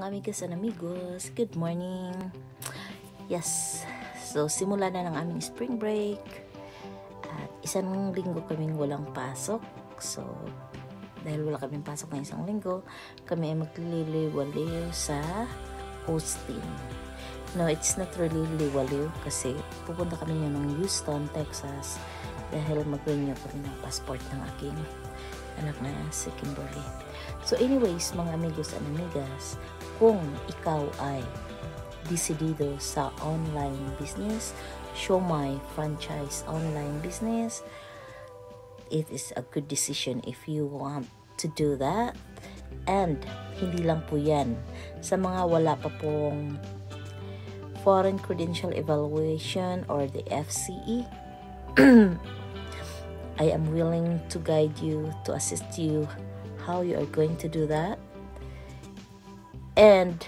amigas and amigos, good morning. Yes, so simula na ng aming spring break. At isang linggo kaming walang pasok. So, dahil wala kaming pasok na isang linggo, kami ay magliliwaliw sa hosting. No, it's not really liwaliw kasi pupunta kami yun ng Houston, Texas dahil mag-renew kami ng passport ng aking anak na si Kimberly. So anyways, mga amigos and amigas, kung ikaw ay desidido sa online business, show my franchise online business, it is a good decision if you want to do that. And hindi lang po yan. Sa mga wala pa pong Foreign Credential Evaluation or the FCE, I am willing to guide you, to assist you how you are going to do that. And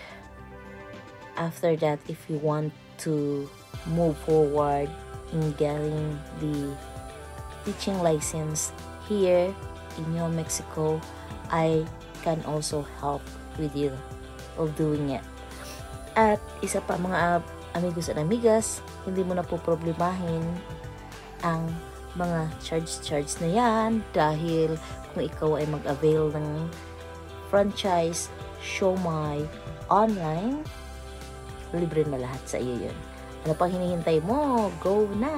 after that, if you want to move forward in getting the teaching license here in New Mexico, I can also help with you of doing it. At isa pa mga amigos at amigas, hindi mo na po problemahin ang mga charge-charge na yan dahil kung ikaw ay mag-avail ng franchise Show My online, libre na lahat sa iyo yun. Ano pang hinihintay mo? Go na!